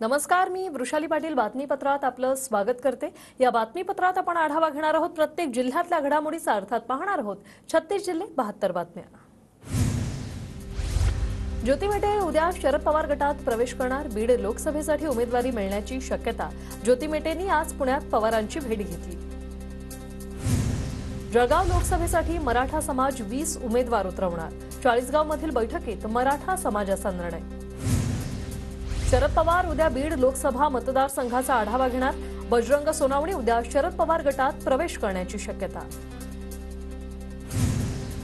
नमस्कार मी वृषाली पाटील बातमीपत्रात आपलं स्वागत करते. या बातमीपत्रात आपण आढावा घेणार आहोत. प्रत्येक जिल्ह्यातल्या घडामोडीचा अर्थात पाहणार आहोत. छत्तीस जिल्हे बहात्तर बातम्या. ज्योती मेटे उद्या शरद पवार गटात प्रवेश करणार. बीड लोकसभेसाठी उमेदवारी मिळण्याची शक्यता. ज्योती मेटेंनी आज पुण्यात पवारांची भेट घेतली. जळगाव लोकसभेसाठी मराठा समाज वीस उमेदवार उतरवणार. चाळीसगावमधील बैठकीत मराठा समाजाचा निर्णय. शरद पवार उद्या बीड लोकसभा मतदारसंघाचा आढावा घेणार. बजरंग सोनावणे उद्या शरद पवार गटात प्रवेश करण्याची शक्यता.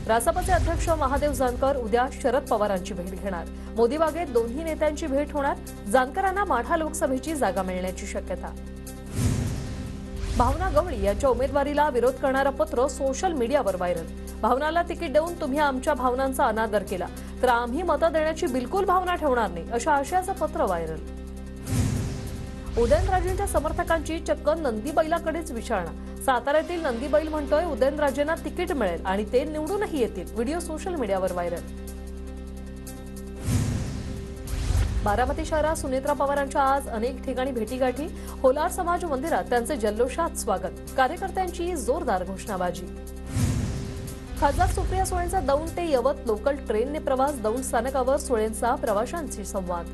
रासपचे अध्यक्ष महादेव जानकर उद्या शरद पवारांची भेट घेणार. मोदी बागेत दोन्ही नेत्यांची भेट होणार. जानकरांना माढा लोकसभेची जागा मिळण्याची शक्यता. भावना गवळी यांच्या उमेदवारीला विरोध करणारं पत्र सोशल मीडियावर व्हायरल. भावनाला तिकीट देऊन तुम्ही आमच्या भावनांचा अनादर केला. तर आम्ही मतं देण्याची बिलकुल भावना ठेवणार नाही अशा आशयाचं पत्र व्हायरल. उदयनराजेंच्या समर्थकांची चक्क नंदीबैलाकडेच विचारणा. साताऱ्यातील नंदीबैल म्हणतोय उदयनराजेंना तिकीट मिळेल आणि ते निवडूनही येतील. व्हिडिओ सोशल मीडियावर व्हायरल. बारामती शहरात सुनेत्रा पवारांच्या आज अनेक ठिकाणी भेटीगाठी. होलार समाज मंदिरात त्यांचे जल्लोषात स्वागत. कार्यकर्त्यांची जोरदार घोषणाबाजी. खासदार सुप्रिया सुळेंचा दौंड ते यवत लोकल ट्रेनने प्रवास दौंड स्थानकावर सुळेंचा प्रवाशांशी संवाद.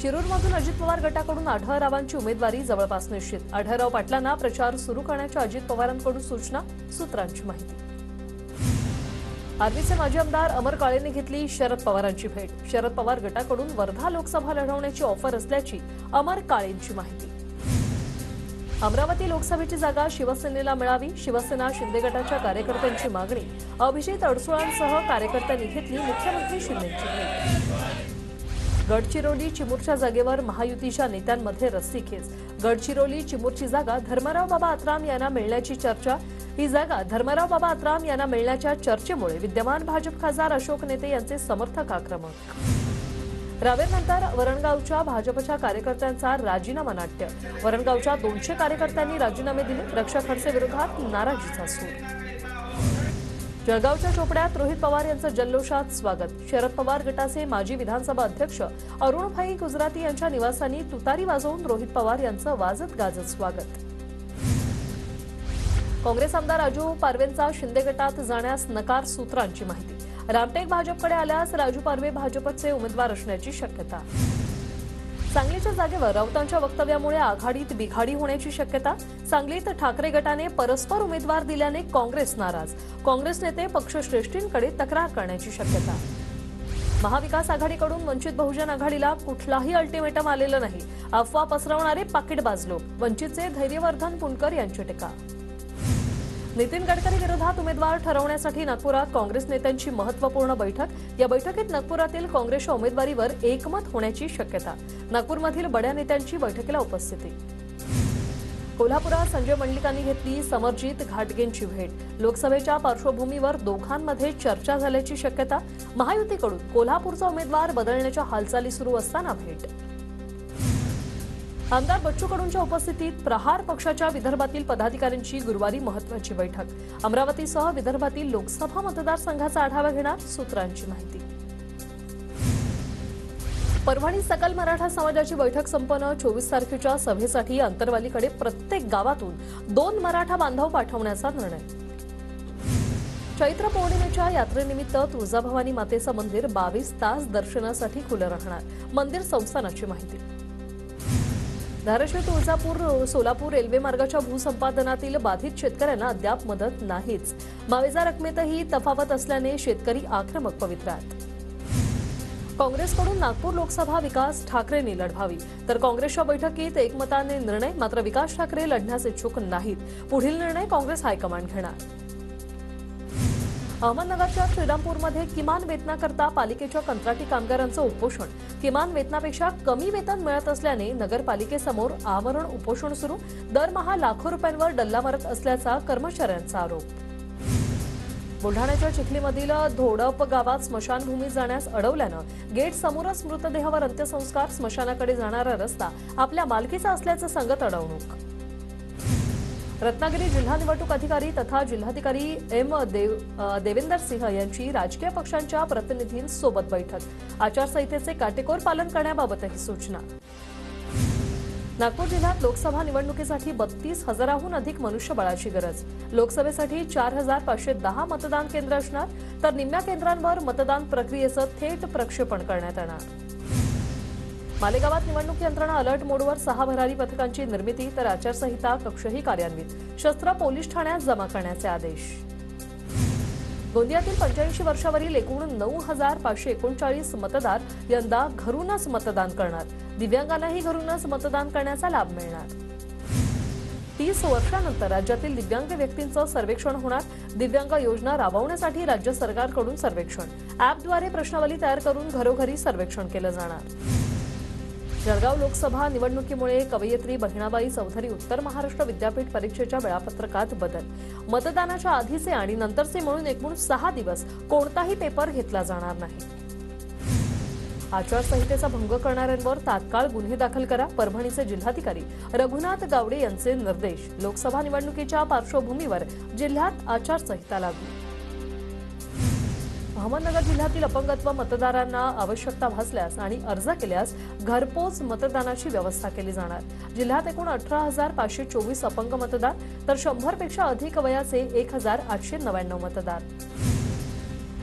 शिरूरमधून अजित पवार गटाकडून आढळरावांची उमेदवारी जवळपास निश्चित. आढळराव पाटलांना प्रचार सुरू करण्याच्या अजित पवारांकडून सूचना सूत्रांची माहिती. आर्मीचे माजी आमदार अमर काळेंनी घेतली शरद पवारांची भेट. शरद पवार गटाकडून वर्धा लोकसभा लढवण्याची ऑफर असल्याची अमर काळेंची माहिती. अमरावती लोकसभेची जागा शिवसेनेला मिळावी शिवसेना शिंदे गटाच्या कार्यकर्त्यांची मागणी अभिजित अडसुळांसह कार्यकर्त्यांनी घेतली मुख्यमंत्री शिंदेची भेट. गडचिरोली चिमूरच्या जागेवर महायुतीच्या नेत्यांमध्ये रस्सीखेच गडचिरोली चिमूरची जागा धर्मराव बाबा आत्राम यांना मिळण्याची चर्चा. ही जागा धर्मराव बाबा आत्राम यांना मिळण्याच्या चर्चेमुळे विद्यमान भाजप खासदार अशोक नेते यांचे समर्थक आक्रमक. रावेरनंतर वरणगावच्या भाजपच्या कार्यकर्त्यांचा राजीनामा नाट्य. वरणगावच्या दोनशे कार्यकर्त्यांनी राजीनामे दिले. रक्षा खडसे विरोधात नाराजीचा सूर. जळगावच्या चोपड्यात रोहित पवार यांचं जल्लोषात स्वागत. शरद पवार गटाचे माजी विधानसभा अध्यक्ष अरुणभाई गुजराती यांच्या निवासानी तुतारी वाजवून रोहित पवार यांचं वाजत गाजत स्वागत. काँग्रेस आमदार राजू पारवेंचा शिंदे गटात जाण्यास नकार सूत्रांची माहिती. रामटेक भाजपकडे आल्यास राजू पारवे भाजपचे उमेदवार असण्याची शक्यता. सांगलीच्या जागेवर राऊतांच्या वक्तव्यामुळे आघाडीत बिघाडी होण्याची शक्यता. सांगलीत ठाकरे गटाने परस्पर उमेदवार दिल्याने काँग्रेस नाराज. काँग्रेस नेते पक्षश्रेष्ठींकडे तक्रार करण्याची शक्यता. महाविकास आघाडीकडून वंचित बहुजन आघाडीला कुठलाही अल्टिमेटम आलेलं नाही. अफवा पसरवणारे पाकिटबाज लोक वंचितचे धैर्यवर्धन पुणकर यांची टीका. नितीन गडकरी विरोधात उमेदवार ठरवण्यासाठी नागपुरात काँग्रेस नेत्यांची महत्त्वपूर्ण बैठक. या बैठकीत नागपुरातील काँग्रेसच्या उमेदवारीवर एकमत होण्याची शक्यता. नागपूरमधील बड्या नेत्यांची बैठकीला उपस्थिती. कोल्हापुरात संजय मंडलिकांनी घेतली समरजित घाटगेंची भेट. लोकसभेच्या पार्श्वभूमीवर दोघांमध्ये चर्चा झाल्याची शक्यता. महायुतीकडून कोल्हापूरचा उमेदवार बदलण्याच्या हालचाली सुरू असताना भेट. आमदार बच्चू कडूंच्या उपस्थितीत प्रहार पक्षाच्या विदर्भातील पदाधिकाऱ्यांची गुरुवारी महत्वाची बैठक. अमरावतीसह विदर्भातील लोकसभा मतदारसंघाचा आढावा घेणार सूत्रांची माहिती. परभणी सकल मराठा समाजाची बैठक संपन्न चोवीस तारखेच्या सभेसाठी अंतरवालीकडे प्रत्येक गावातून दोन मराठा बांधव पाठवण्याचा निर्णय. चैत्र पौर्णिमेच्या यात्रेनिमित्त तुळजाभवानी मातेचं मंदिर बावीस तास दर्शनासाठी खुलं राहणार. मंदिर संस्थानाची माहिती. धाराशिव तुळजापूर सोलापूर रेल्वे मार्गाच्या भूसंपादनातील बाधित शेतकऱ्यांना अद्याप मदत नाहीच. मावेजा रकमेतही तफावत असल्याने शेतकरी आक्रमक पवित्र्यात काँग्रेसकडून नागपूर लोकसभा विकास ठाकरेंनी लढवावी. तर काँग्रेसच्या बैठकीत एकमताने निर्णय मात्र विकास ठाकरे लढण्यास इच्छुक नाहीत. पुढील निर्णय काँग्रेस हायकमांड घेणार. अहमदनगरच्या श्रीरामपूरमध्ये किमान वेतनाकरता पालिकेच्या कंत्राटी कामगारांचं उपोषण. किमान वेतनापेक्षा कमी वेतन मिळत असल्याने नगरपालिकेसमोर आमरण उपोषण सुरू. दरमहा लाखो रुपयांवर डल्ला मारत असल्याचा कर्मचाऱ्यांचा आरोप. बुलढाण्याच्या चिखलीमधील धोडप गावात स्मशानभूमीत जाण्यास अडवल्यानं गेट समोरच मृतदेहावर अंत्यसंस्कार स्मशानाकडे जाणारा रस्ता आपल्या मालकीचा असल्याचं सांगत अडवणूक. रत्नागिरी जिल्हा निवडणूक अधिकारी तथा जिल्हाधिकारी एम देव देवेंदर सिंह यांची राजकीय पक्षांच्या प्रतिनिधींसोबत बैठक. आचारसंहितेचे काटेकोर पालन करण्याबाबतही सूचना. नागपूर जिल्ह्यात लोकसभा निवडणुकीसाठी बत्तीस हजाराहून अधिक मनुष्यबळाची गरज. लोकसभेसाठी चार हजार पाचशे दहा मतदान केंद्र असणार तर निम्म्या केंद्रांवर मतदान प्रक्रियेचं थेट प्रक्षेपण करण्यात येणार. मालेगावात निवडणूक यंत्रणा अलर्ट मोडवर सहा भरारी पथकांची निर्मिती तर आचारसंहिता कक्षही कार्यान्वित. शस्त्र पोलीस ठाण्यात जमा करण्याचे आदेश. गोंदियातील पंच्याऐंशी वर्षावरील एकूण नऊ हजार पाचशे एकोणचाळीस मतदार यंदा घरूनच मतदान करणार. दिव्यांगांनाही घरूनच मतदान करण्याचा लाभ मिळणार. तीस वर्षानंतर राज्यातील दिव्यांग व्यक्तींचं सर्वेक्षण होणार. दिव्यांग योजना राबवण्यासाठी राज्य सरकारकडून सर्वेक्षण. अॅपद्वारे प्रश्नावली तयार करून घरोघरी सर्वेक्षण केलं जाणार. जळगाव लोकसभा निवडणुकीमुळे कवयित्री बहिणाबाई चौधरी उत्तर महाराष्ट्र विद्यापीठ परीक्षेच्या वेळापत्रकात बदल. मतदानाच्या आधीचे आणि नंतरचे मिळून एकूण सहा दिवस कोणताही पेपर घेतला जाणार नाही. आचारसंहितेचा भंग करणाऱ्यांवर तात्काळ गुन्हे दाखल करा परभणीचे जिल्हाधिकारी रघुनाथ गावडे यांचे निर्देश. लोकसभा निवडणुकीच्या पार्श्वभूमीवर जिल्ह्यात आचारसंहिता लागू. अहमदनगर जिल्ह्यातील अपंगत्व मतदारांना आवश्यकता भासल्यास आणि अर्ज केल्यास घरपोच मतदानाची व्यवस्था केली जाणार. जिल्ह्यात एकूण अठरा हजार पाचशे चोवीस अपंग मतदार तर शंभरपेक्षा अधिक वयाचे एक हजार आठशे नव्याण्णव मतदार.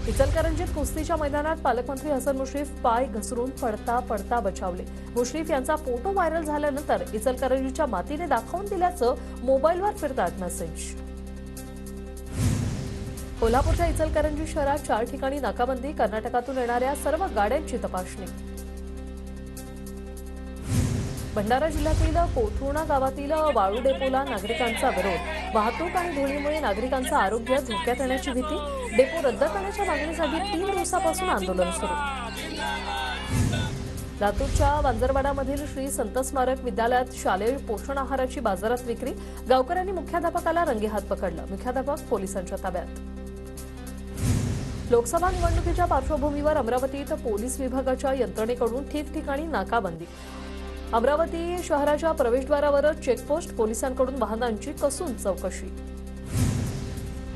इचलकरंजीत कुस्तीच्या मैदानात पालकमंत्री हसन मुश्रीफ पाय घसरून पडता पडता बचावले. मुश्रीफ यांचा फोटो व्हायरल झाल्यानंतर इचलकरंजीच्या मातीने दाखवून दिल्याचं मोबाईलवर फिरतात मेसेज कोल्हापूरच्या इचलकरंजी शहरात चार ठिकाणी नाकाबंदी कर्नाटकातून येणाऱ्या सर्व गाड्यांची तपासणी. भंडारा जिल्ह्यातील कोथुर्णा गावातील वाळू डेपोला नागरिकांचा विरोध. वाहतूक आणि धुळीमुळे नागरिकांचं आरोग्य धोक्यात येण्याची भीती. डेपो रद्द करण्याच्या मागणीसाठी तीन दिवसापासून आंदोलन सुरू. लातूरच्या वांजरवाडामधील श्री संत स्मारक विद्यालयात शालेय पोषण आहाराची बाजारात विक्री. गावकऱ्यांनी मुख्याध्यापकाला रंगेहात पकडलं. मुख्याध्यापक पोलिसांच्या ताब्यात. लोकसभा निवडणुकीच्या पार्श्वभूमीवर अमरावतीत पोलीस विभागाच्या यंत्रणेकडून ठिकठिकाणी नाकाबंदी. अमरावती शहराच्या प्रवेशद्वारावर चेकपोस्ट पोलिसांकडून वाहनांची कसून चौकशी.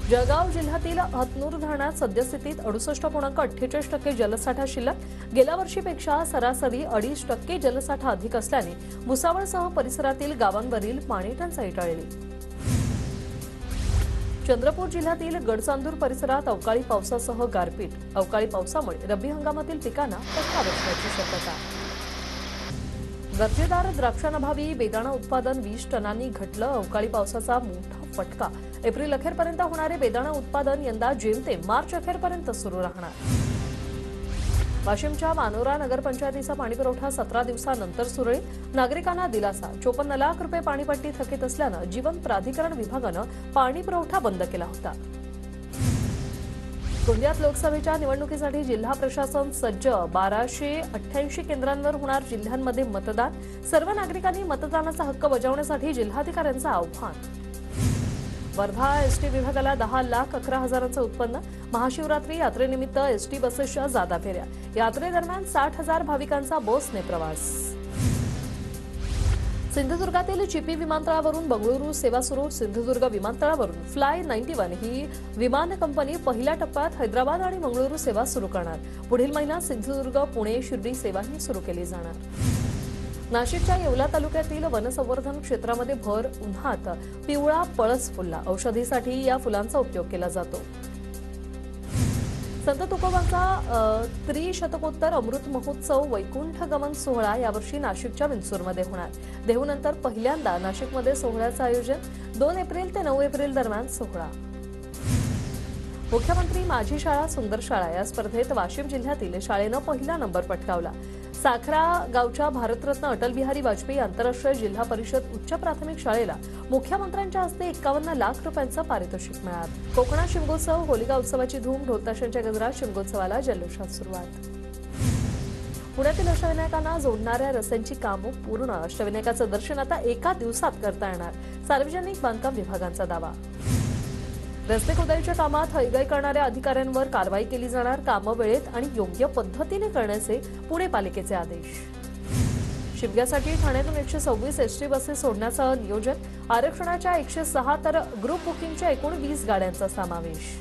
जळगाव जिल्ह्यातील हतनूर धरणात सद्यस्थितीत अडुसष्ट पूर्णांक अठ्ठेचाळीस टक्के जलसाठा शिल्लक. गेल्या वर्षीपेक्षा सरासरी अडीच टक्के जलसाठा अधिक असल्याने भुसावळसह परिसरातील गावांवरील पाणी टंचाई टळली. चंद्रपूर जिल्ह्यातील गडचांदूर परिसरात अवकाळी पावसासह गारपीट. अवकाळी पावसामुळे रब्बी हंगामातील पिकांना फटका बसण्याची शक्यता. दर्जेदार द्राक्षांअभावी बेदाणा उत्पादन वीस टनांनी घटलं अवकाळी पावसाचा मोठा फटका. एप्रिल अखेरपर्यंत होणारे बेदाणा उत्पादन यंदा जेमतेम मार्च अखेरपर्यंत सुरू राहणार. वाशिमच्या मानोरा नगरपंचायतीचा पाणीपुरवठा सतरा दिवसानंतर सुरळीत नागरिकांना दिलासा. चोपन्न लाख रुपये पाणीपट्टी थकीत असल्यानं जीवन प्राधिकरण विभागानं पाणीपुरवठा बंद केला होता. गोंदियात लोकसभेच्या निवडणुकीसाठी जिल्हा प्रशासन सज्ज. बाराशे अठ्ठ्याऐंशी केंद्रांवर होणार जिल्ह्यांमध्ये मतदान. सर्व नागरिकांनी मतदानाचा हक्क बजावण्यासाठी जिल्हाधिकाऱ्यांचं आव्हान. वर्धा एसटी विभागाला दहा लाख अकरा हजारांचं उत्पन्न. महाशिवरात्री यात्रेनिमित्त एसटी बसेसच्या जादा फेऱ्या. यात्रेदरम्यान साठ हजार भाविकांचा बसने प्रवास. सिंधुदुर्गातील चिपी विमानतळावरून बंगळुरू सेवा सुरू. सिंधुदुर्ग विमानतळावरून फ्लाय नाईन्टी वन ही विमान कंपनी पहिल्या टप्प्यात हैदराबाद आणि मंगळुरू सेवा सुरू करणार. पुढील महिन्यात सिंधुदुर्ग पुणे शिर्डी सेवाही सुरू केली जाणार. नाशिकच्या येवला तालुक्यातील वनसंवर्धन क्षेत्रामध्ये भर उन्हात पिवळा पळस फुलला. औषधीसाठी या फुलांचा उपयोग केला जातो. संत तुकोबांचा त्रिशतकोत्तर अमृत महोत्सव वैकुंठ गमन सोहळा यावर्षी नाशिकच्या विंचूरमध्ये होणार. देहूनंतर पहिल्यांदा नाशिकमध्ये सोहळ्याचं आयोजन दोन एप्रिल ते नऊ एप्रिल दरम्यान सोहळा. मुख्यमंत्री माझी शाळा सुंदर शाळा या स्पर्धेत वाशिम जिल्ह्यातील शाळेनं पहिला नंबर पटकावला. साखरा गावच्या भारतरत्न अटल बिहारी वाजपेयी आंतरराष्ट्रीय जिल्हा परिषद उच्च प्राथमिक शाळेला मुख्यमंत्र्यांच्या हस्ते एकावन्न लाख रुपयांचं पारितोषिक मिळालं. कोकणात शिमगोत्सव होलिका उत्सवाची धूम ढोलताशांच्या गजरात शिमगोत्सवाला जल्लोषात सुरुवात. पुण्यातील अष्टविनायकांना जोडणाऱ्या रस्त्यांची कामं पूर्ण अष्टविनायकाचं दर्शन आता एका दिवसात करता येणार. सार्वजनिक बांधकाम विभागांचा दावा. रस्ते खोदाईच्या कामात हयगय करणाऱ्या अधिकाऱ्यांवर कारवाई केली जाणार कामं वेळेत आणि योग्य पद्धतीने करण्याचे पुणे पालिकेचे आदेश. शिमग्यासाठी ठाण्यातून एकशे सव्वीस एसटी बसेस सोडण्याचं नियोजन आरक्षणाच्या एकशे सहा तर ग्रुप बुकिंगच्या एकूण वीस गाड्यांचा समावेश.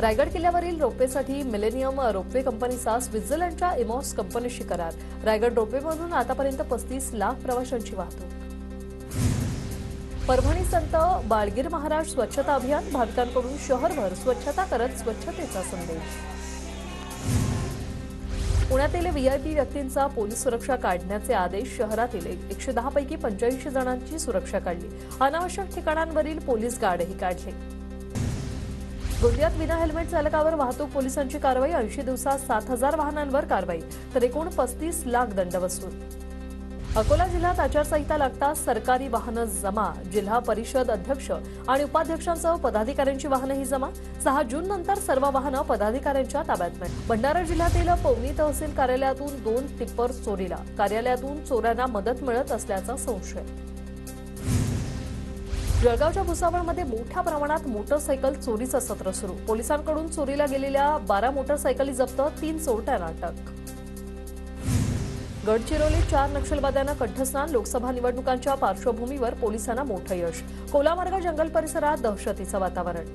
रायगड किल्ल्यावरील रोपवेसाठी मिलेनियम रोपवे कंपनीचा स्वित्झर्लंडच्या इमॉस कंपनीशी करार. रायगड रोपवेमधून आतापर्यंत पस्तीस लाख प्रवाशांची वाहतूक. परभणी संत बाळगीर महाराज स्वच्छता अभियान भाविकांकडून शहरभर स्वच्छता करत स्वच्छतेचा संदेश. पुण्यातील व्हीआयपी व्यक्तींचा पोलीस सुरक्षा काढण्याचे आदेश शहरातील एकशे दहा पैकी पंच्याऐंशी जणांची सुरक्षा काढली. अनावश्यक ठिकाणांवरील पोलीस गार्डही काढले. गोंदियात विना हेल्मेट चालकावर वाहतूक पोलिसांची कारवाई ऐंशी दिवसात सात हजार वाहनांवर कारवाई तर एकूण पस्तीस लाख दंड वसूल. अकोला जिल्ह्यात आचारसंहिता लागताच सरकारी वाहनं जमा जिल्हा परिषद अध्यक्ष आणि उपाध्यक्षांसह पदाधिकाऱ्यांची वाहनंही जमा. सहा जून नंतर सर्व वाहनं पदाधिकाऱ्यांच्या ताब्यात मिळेल. भंडारा जिल्ह्यातील पवनी तहसील कार्यालयातून दोन टिप्पर चोरीला. कार्यालयातून चोरांना मदत मिळत असल्याचा संशय. जळगावच्या भुसावळमध्ये मोठ्या प्रमाणात मोटरसायकल चोरीचं सत्र सुरू. पोलिसांकडून चोरीला गेलेल्या बारा मोटरसायकली जप्त तीन चोरट्यांना अटक. गडचिरोलीत चार नक्षलवाद्यांना कंठस्नान लोकसभा निवडणुकांच्या पार्श्वभूमीवर पोलिसांना मोठं यश. कोलामार्ग जंगल परिसरात दहशतीचं वातावरण.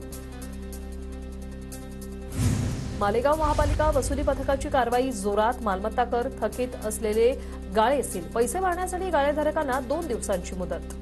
मालेगाव महापालिका वसुली पथकाची कारवाई जोरात मालमत्ता कर थकीत असलेले गाळे सील. पैसे भरण्यासाठी गाळेधारकांना दोन दिवसांची मुदत.